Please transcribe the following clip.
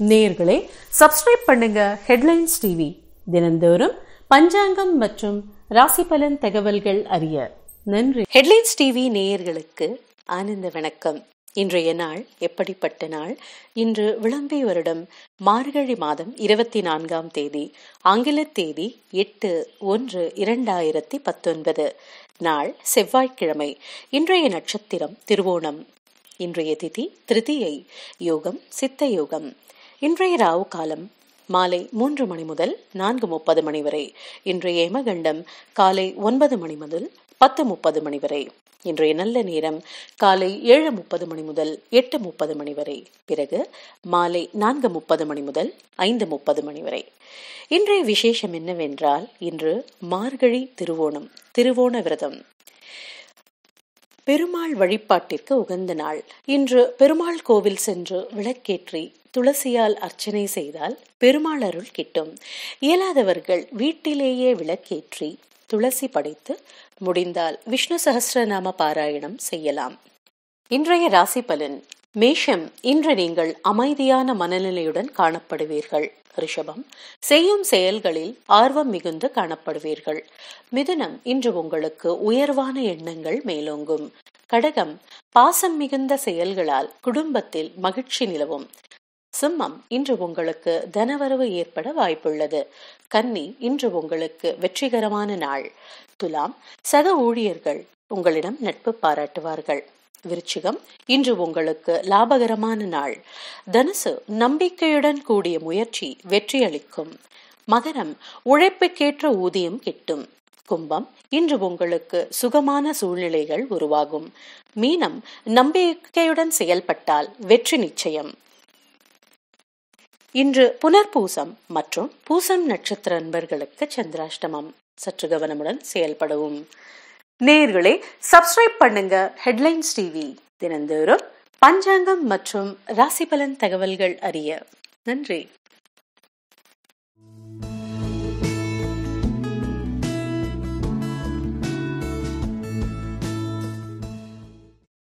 நேர்களே சப்ஸ்கிரைப் பண்ணுங்க headlines TV தினந்தோறும் பஞ்சாங்கம் மற்றும் ராசி பலன் தகவல்கள் அறிய நன்றி. ஹெட்லைன்ஸ் டிவி நேயர்களுக்கு ஆனந்த வணக்கம். இன்றைய நாள் எப்படிப்பட்ட நாள்? இன்று விளம்பி வருடம் மார்கழி மாதம் இருபத்தி நான்காம் தேதி ஆங்கில தேதி எட்டு ஒன்று இரண்டாயிரத்தி பத்தொன்பது. நாள் செவ்வாய்க்கிழமை இன்றைய நட்சத்திரம் திருவோணம். இன்றைய திதி திருதியை யோகம் சித்த யோகம். இன்றைய ராவு காலம் மாலை மூன்று மணி முதல் நான்கு முப்பது மணி வரை. இன்றைய யமகண்டம் காலை ஒன்பது மணி முதல் பத்து முப்பது மணி வரை. இன்றைய நல்ல நேரம் காலை ஏழு முப்பது மணி முதல் எட்டு முப்பது மணி வரை. பிறகு மாலை நான்கு முப்பது மணி முதல் ஐந்து முப்பது மணி வரை. இன்றைய விசேஷம் என்னவென்றால் இன்று மார்கழி திருவோணம் திருவோண விரதம். பெருமாள் வழிபாட்டிற்கு உகந்த நாள். இன்று பெருமாள் கோவில் சென்று விளக்கேற்றி துளசியால் அர்ச்சனை செய்தால் பெருமாள் அருள் கிட்டும். இயலாதவர்கள் வீட்டிலேயே விளக்கேற்றி துளசி படைத்து முடிந்தால் விஷ்ணு சகசிரநாம பாராயணம் செய்யலாம். இன்றைய ராசி பலன் மேஷம் இன்று நீங்கள் அமைதியான மனநிலையுடன் காணப்படுவீர்கள். ரிஷபம் செய்யும் செயல்களில் ஆர்வம் மிகுந்து காணப்படுவீர்கள். மிதுனம் இன்று உங்களுக்கு உயர்வான எண்ணங்கள் மேலோங்கும். கடகம் பாசம் மிகுந்த செயல்களால் குடும்பத்தில் மகிழ்ச்சி நிலவும். சிம்மம் இன்று உங்களுக்கு தனவரவு ஏற்பட வாய்ப்புள்ளது. கன்னி இன்று உங்களுக்கு வெற்றிகரமான நாள். துலாம் சக ஊழியர்கள் உங்களிடம் நட்பு பாராட்டுவார்கள். விருச்சிகம் இன்று உங்களுக்கு லாபகரமான நாள். தனுசு நம்பிக்கையுடன் கூடிய முயற்சி வெற்றியளிக்கும். மகரம் உழைப்புக்கேற்ற ஊதியம் கிட்டும். கும்பம் இன்று உங்களுக்கு சுகமான சூழ்நிலைகள் உருவாகும். மீனம் நம்பிக்கையுடன் செயல்பட்டால் வெற்றி நிச்சயம். இன்று புனர்பூசம் மற்றும் பூசம் நட்சத்திர நண்பர்களுக்கு சந்திராஷ்டமம். சற்று கவனமுடன் செயல்படவும். நேர்களே சப்ஸ்கிரைப் பண்ணுங்க ஹெட்லைன்ஸ் டிவி தினந்தோறும் பஞ்சாங்கம் மற்றும் ராசி பலன் தகவல்கள் அறிய. நன்றி.